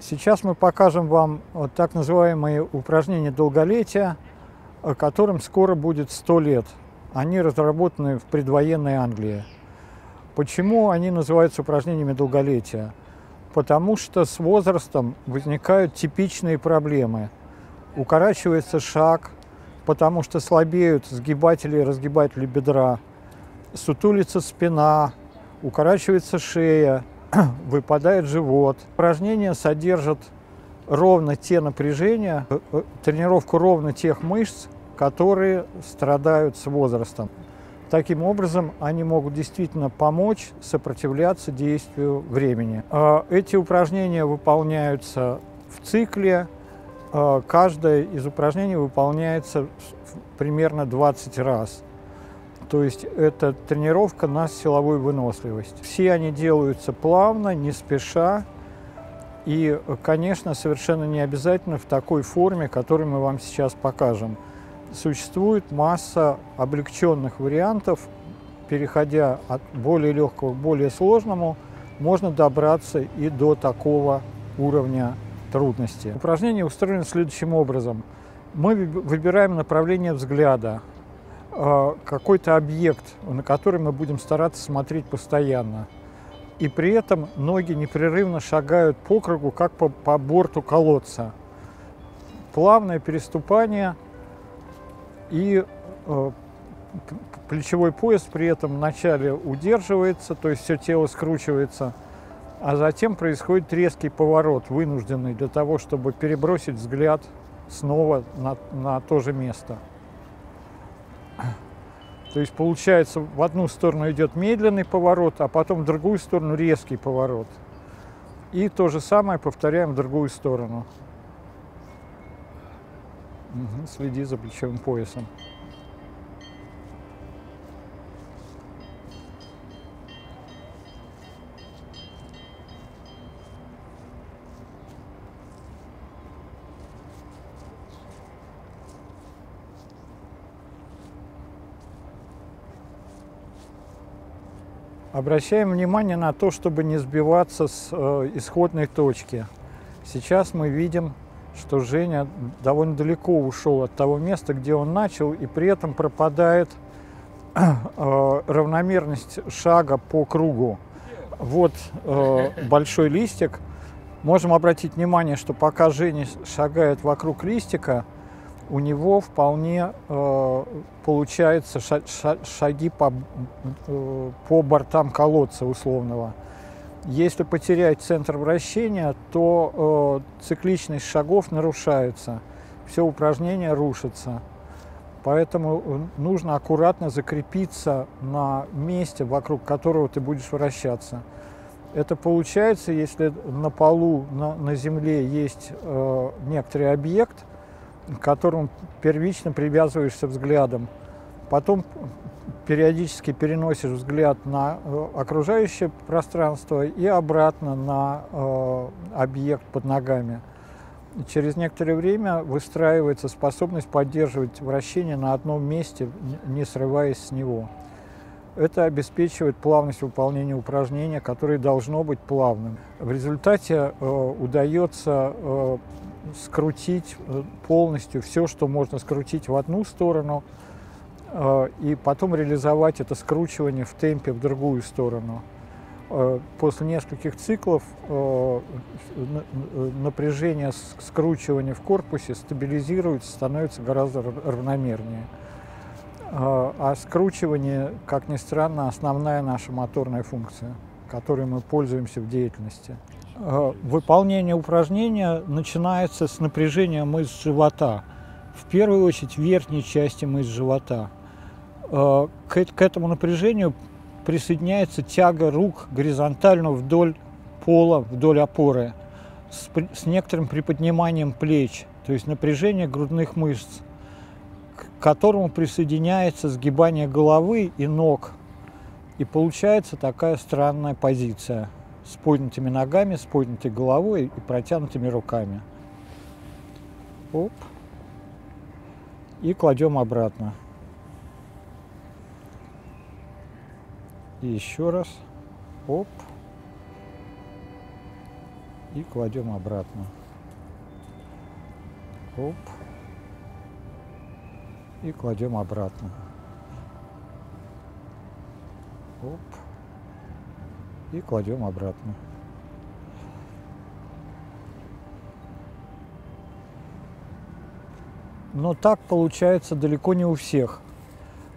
Сейчас мы покажем вам вот так называемые упражнения долголетия, которым скоро будет 100 лет. Они разработаны в предвоенной Англии. Почему они называются упражнениями долголетия? Потому что с возрастом возникают типичные проблемы. Укорачивается шаг, потому что слабеют сгибатели и разгибатели бедра, сутулится спина, укорачивается шея, выпадает живот. Упражнения содержат ровно те напряжения, э, э, тренировку ровно тех мышц, которые страдают с возрастом. Таким образом, они могут действительно помочь сопротивляться действию времени. А, эти упражнения выполняются в цикле. А, каждое из упражнений выполняется примерно 20 раз. То есть это тренировка на силовую выносливость. Все они делаются плавно, не спеша. И, конечно, совершенно не обязательно в такой форме, которую мы вам сейчас покажем. Существует масса облегченных вариантов, переходя от более легкого к более сложному, можно добраться и до такого уровня трудности. Упражнение устроено следующим образом. Мы выбираем направление взгляда. Э, какой-то объект, на который мы будем стараться смотреть постоянно. И при этом ноги непрерывно шагают по кругу, как по, по борту колодца. Плавное переступание и э, плечевой пояс при этом вначале удерживается, то есть все тело скручивается, а затем происходит резкий поворот, вынужденный для того, чтобы перебросить взгляд снова на, на то же место. То есть получается в одну сторону идет медленный поворот, а потом в другую сторону резкий поворот. И то же самое повторяем в другую сторону. Угу, следи за плечевым поясом. Обращаем внимание на то, чтобы не сбиваться с э, исходной точки. Сейчас мы видим, что Женя довольно далеко ушел от того места, где он начал, и при этом пропадает э, равномерность шага по кругу. Вот э, большой листик. Можем обратить внимание, что пока Женя шагает вокруг листика, у него вполне э, получается шаги по, э, по бортам колодца условного. Если потерять центр вращения, то э, цикличность шагов нарушается, все упражнение рушится. Поэтому э, нужно аккуратно закрепиться на месте, вокруг которого ты будешь вращаться. Это получается, если на полу, на, на земле есть э, некоторый объект – к которому первично привязываешься взглядом. Потом периодически переносишь взгляд на э, окружающее пространство и обратно на э, объект под ногами. Через некоторое время выстраивается способность поддерживать вращение на одном месте, не срываясь с него. Это обеспечивает плавность выполнения упражнения, которое должно быть плавным. В результате э, удается э, скрутить э, полностью все, что можно скрутить в одну сторону, э, и потом реализовать это скручивание в темпе в другую сторону. Э, после нескольких циклов напряжение скручивания в корпусе стабилизируется, становится гораздо равномернее. А скручивание, как ни странно, основная наша моторная функция, которой мы пользуемся в деятельности. Э, выполнение упражнения начинается с напряжения мышц живота. В первую очередь верхней части мышц живота. Э, к этому напряжению присоединяется тяга рук горизонтально вдоль пола, вдоль опоры, с, с некоторым приподниманием плеч, то есть напряжение грудных мышц, к которому присоединяется сгибание головы и ног. И получается такая странная позиция с поднятыми ногами, с поднятой головой и протянутыми руками. Оп. И кладем обратно. И еще раз. Оп. и кладем обратно. Оп. И кладем обратно. Оп. И кладем обратно. Но так получается далеко не у всех.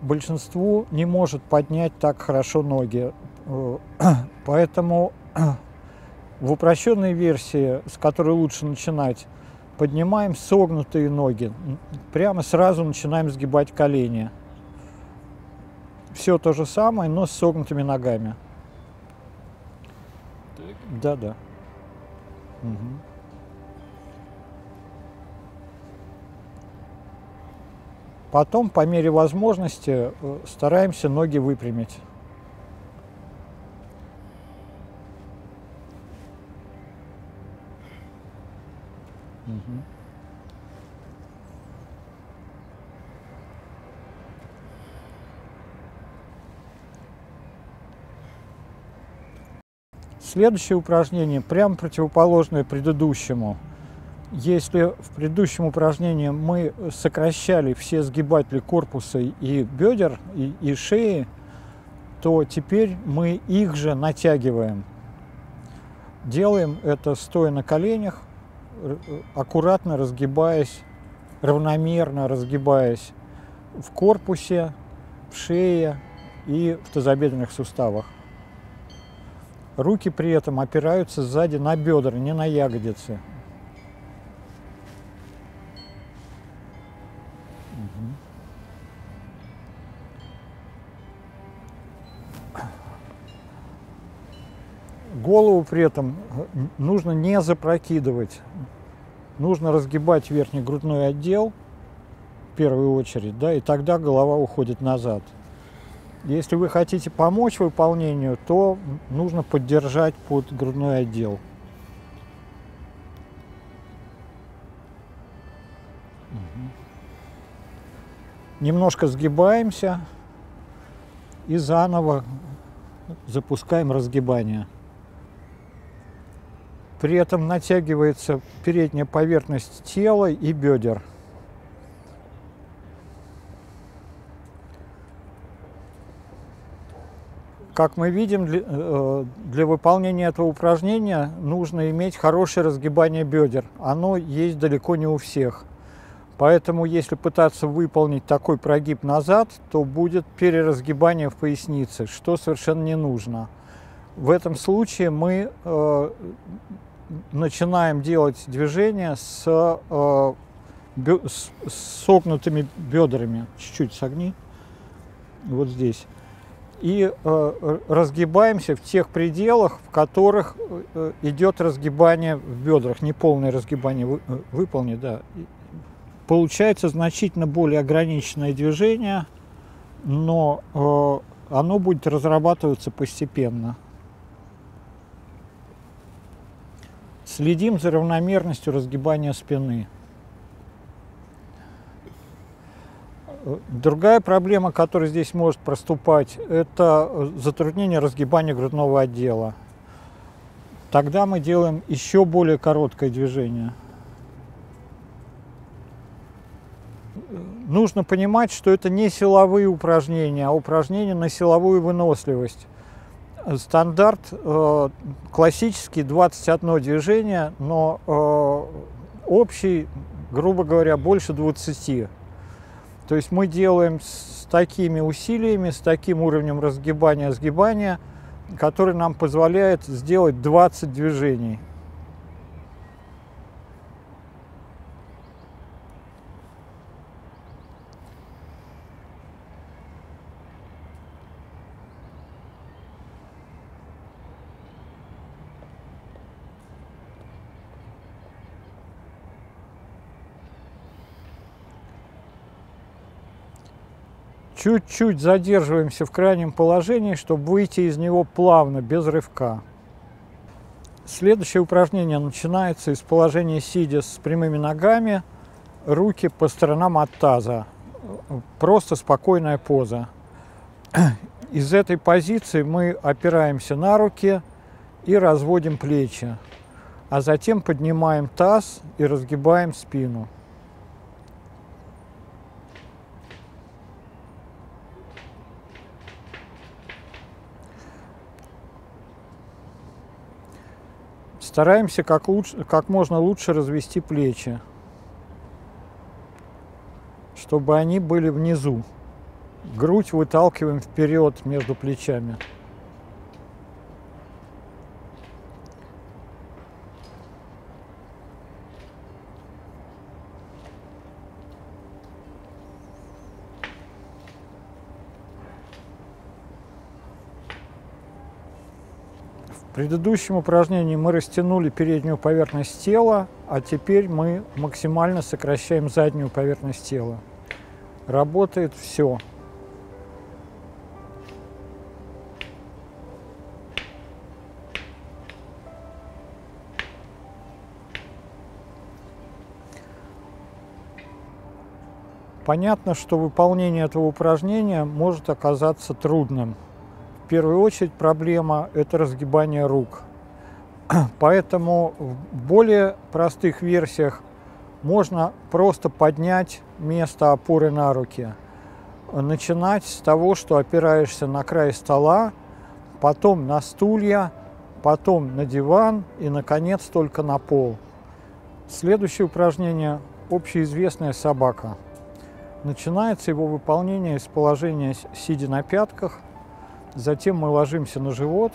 Большинству не может поднять так хорошо ноги. Э, поэтому в упрощенной версии, с которой лучше начинать, поднимаем согнутые ноги. Прямо сразу начинаем сгибать колени. Все то же самое, но с согнутыми ногами. Да, да. Угу. Потом, по мере возможности, э, стараемся ноги выпрямить. Угу. Следующее упражнение прямо противоположное предыдущему. Если в предыдущем упражнении мы сокращали все сгибатели корпуса и бедер, и, и шеи, то теперь мы их же натягиваем. Делаем это стоя на коленях, аккуратно разгибаясь, равномерно разгибаясь в корпусе, в шее и в тазобедренных суставах. Руки при этом опираются сзади на бедра, не на ягодицы. Голову при этом нужно не запрокидывать. Нужно разгибать верхний грудной отдел в первую очередь, да, и тогда голова уходит назад. Если вы хотите помочь выполнению, то нужно поддержать под грудной отдел. Немножко сгибаемся и заново запускаем разгибание. При этом натягивается передняя поверхность тела и бедер. Как мы видим, для, э, для выполнения этого упражнения нужно иметь хорошее разгибание бедер. Оно есть далеко не у всех. Поэтому, если пытаться выполнить такой прогиб назад, то будет переразгибание в пояснице, что совершенно не нужно. В этом случае мы э, начинаем делать движение с, э, бё, с, с согнутыми бедрами. Чуть-чуть согни. Вот здесь и э, разгибаемся в тех пределах, в которых э, идет разгибание в бедрах, неполное разгибание вы, э, выполнить, да. Получается значительно более ограниченное движение, но э, оно будет разрабатываться постепенно. Следим за равномерностью разгибания спины. Другая проблема, которая здесь может проступать, это затруднение разгибания грудного отдела. Тогда мы делаем еще более короткое движение. Нужно понимать, что это не силовые упражнения, а упражнения на силовую выносливость. Стандарт э, классический 21 движение, но э, общий, грубо говоря, больше 20. То есть мы делаем с такими усилиями, с таким уровнем разгибания-сгибания, который нам позволяет сделать 20 движений. Чуть-чуть задерживаемся в крайнем положении, чтобы выйти из него плавно, без рывка. Следующее упражнение начинается из положения сидя с прямыми ногами, руки по сторонам от таза. Просто спокойная поза. Из этой позиции мы опираемся на руки и разводим плечи. а затем поднимаем таз и разгибаем спину. Стараемся как, лучше, как можно лучше развести плечи, чтобы они были внизу. Грудь выталкиваем вперед между плечами. Предыдущем упражнении мы растянули переднюю поверхность тела, а теперь мы максимально сокращаем заднюю поверхность тела. Работает все. Понятно, что выполнение этого упражнения может оказаться трудным. В первую очередь проблема – это разгибание рук. Поэтому в более простых версиях можно просто поднять место опоры на руки. Начинать с того, что опираешься на край стола, потом на стулья, потом на диван и, наконец, только на пол. Следующее упражнение – общеизвестная собака – Начинается его выполнение из положения сидя на пятках. Затем мы ложимся на живот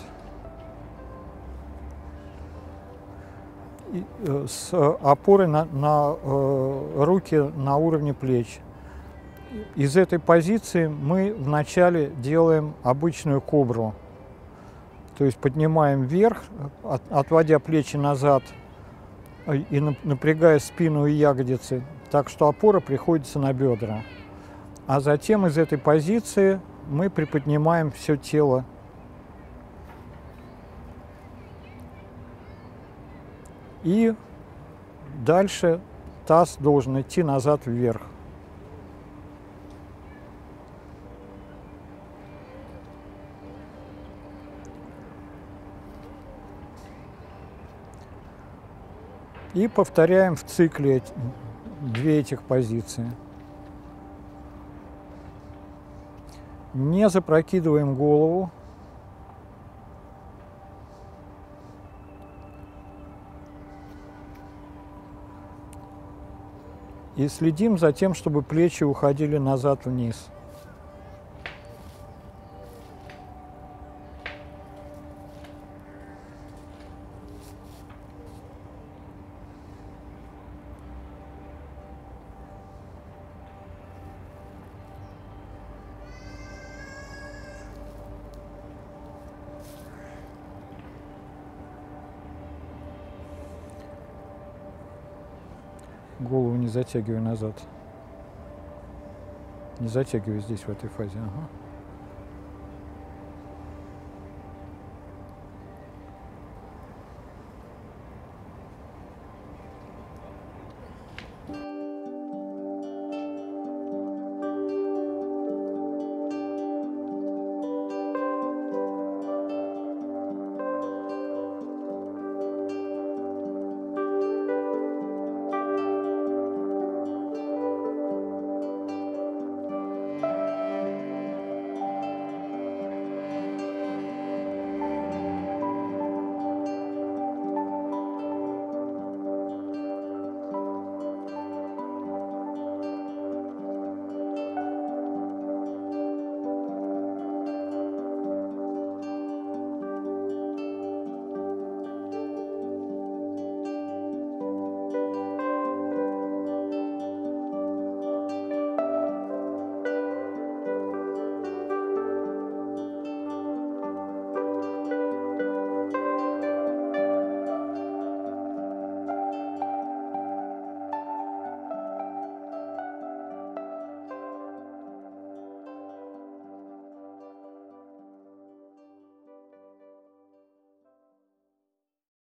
э, с опорой на, на э, руки на уровне плеч. Из этой позиции мы вначале делаем обычную кобру. То есть поднимаем вверх, от, отводя плечи назад э, и напрягая спину и ягодицы, так что опора приходится на бедра. А затем из этой позиции мы приподнимаем все тело. И дальше таз должен идти назад вверх. И повторяем в цикле две этих позиции. Не запрокидываем голову. И следим за тем, чтобы плечи уходили назад вниз. Голову не затягивай назад. Не затягивай здесь, в этой фазе. Ага.